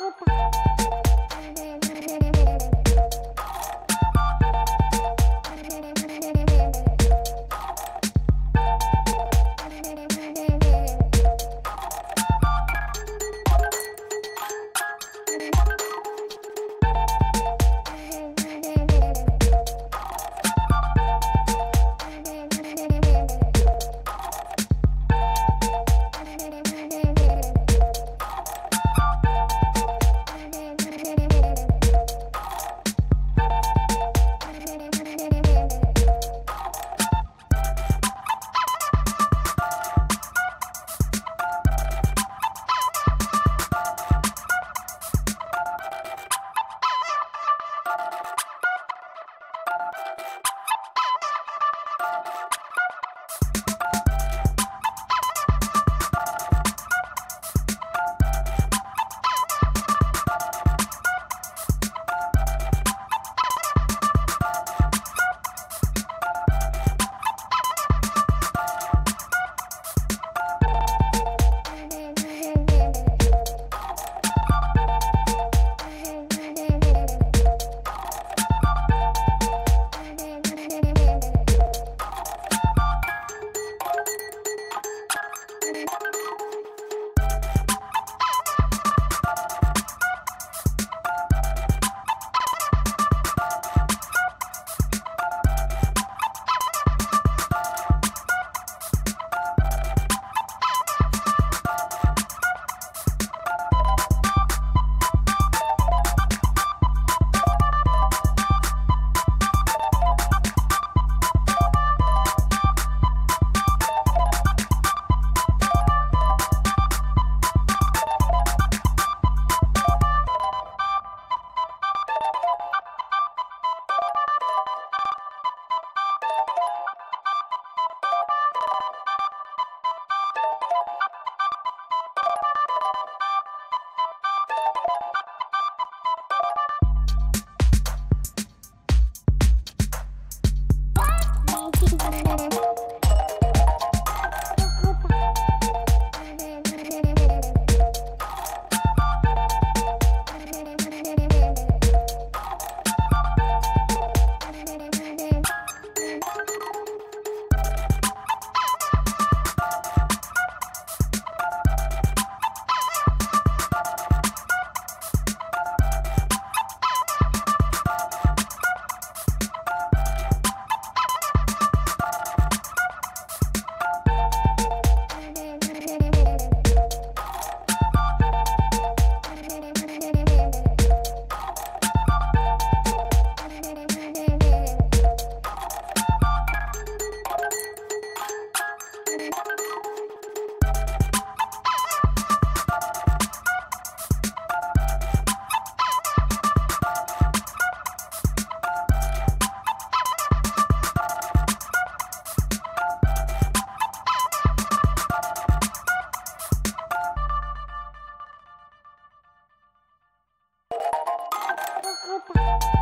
Opa. Bye.